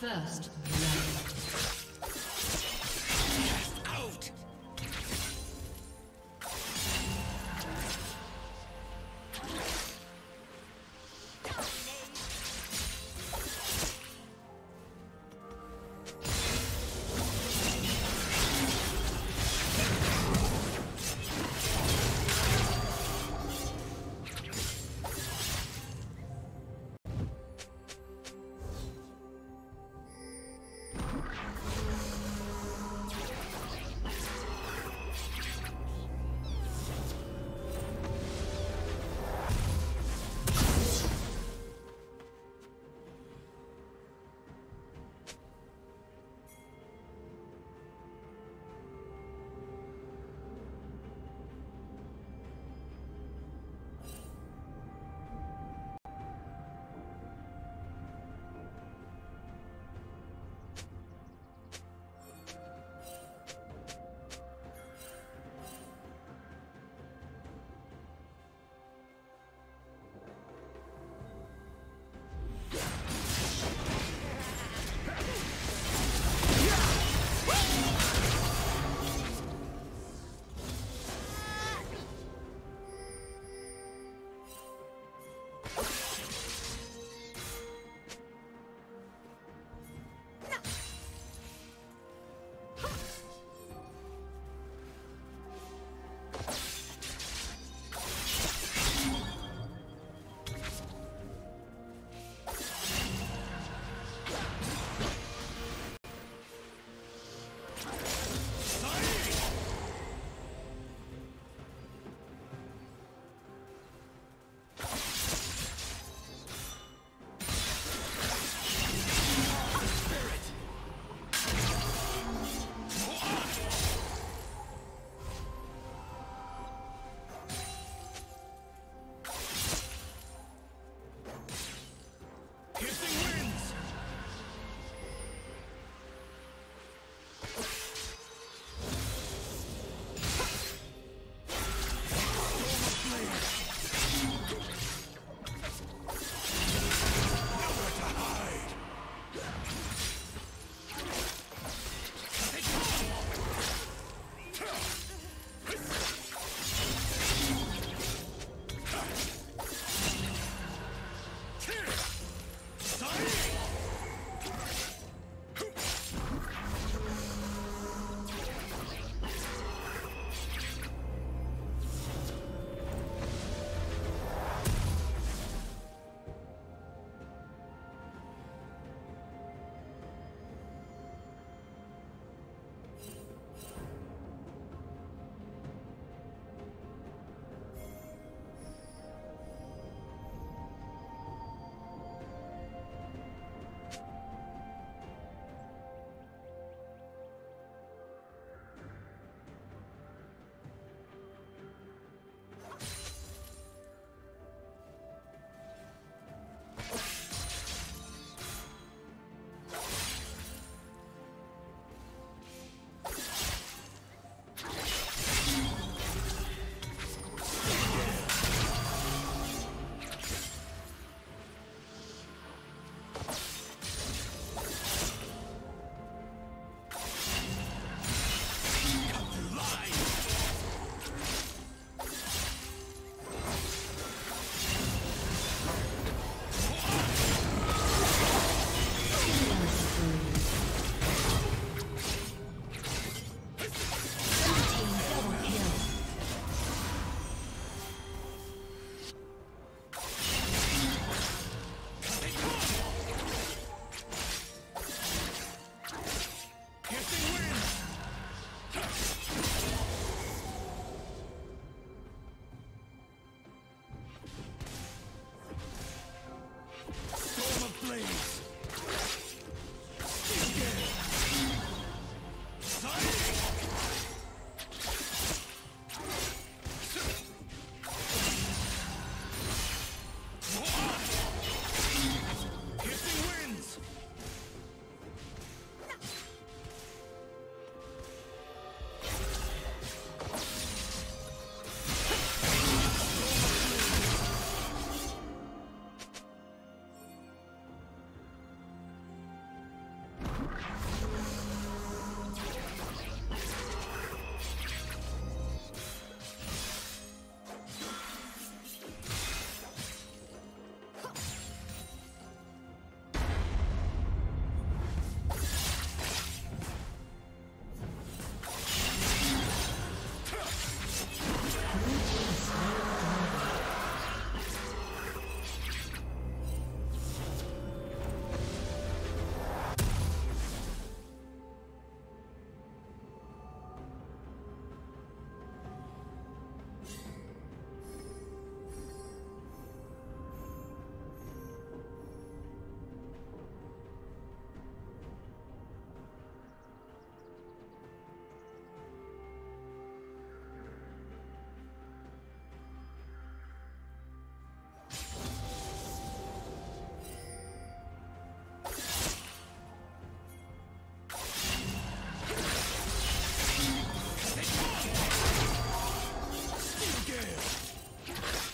First.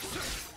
Sir!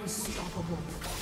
Unstoppable.